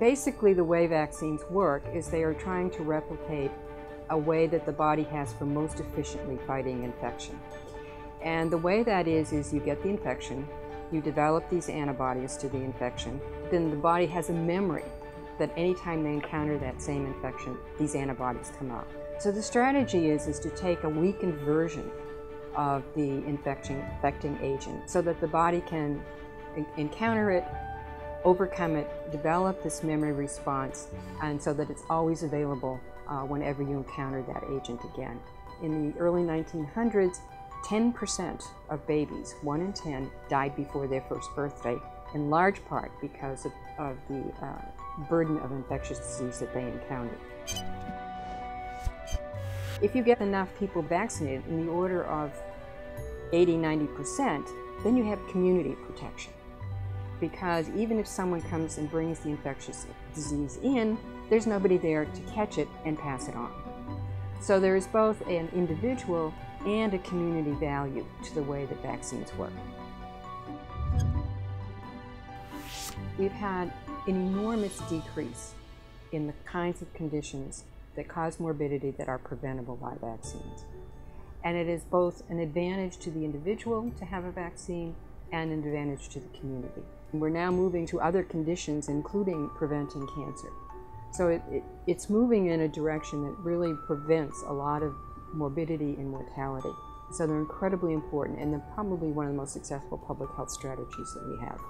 Basically, the way vaccines work is they are trying to replicate a way that the body has for most efficiently fighting infection. And the way that is, is you get the infection, you develop these antibodies to the infection, then the body has a memory that anytime they encounter that same infection, these antibodies come out. So the strategy is, is to take a weakened version of the infection, infecting agent so that the body can encounter it, overcome it, develop this memory response, and so that it's always available uh, whenever you encounter that agent again. In the early 1900s, 10% of babies, 1 in 10, died before their first birthday, in large part because of, of the uh, burden of infectious disease that they encountered. If you get enough people vaccinated in the order of 80, 90%, then you have community protection because even if someone comes and brings the infectious disease in, there's nobody there to catch it and pass it on. So there is both an individual and a community value to the way that vaccines work. We've had an enormous decrease in the kinds of conditions that cause morbidity that are preventable by vaccines. And it is both an advantage to the individual to have a vaccine and an advantage to the community. We're now moving to other conditions, including preventing cancer. So it, it, it's moving in a direction that really prevents a lot of morbidity and mortality. So they're incredibly important and they're probably one of the most successful public health strategies that we have.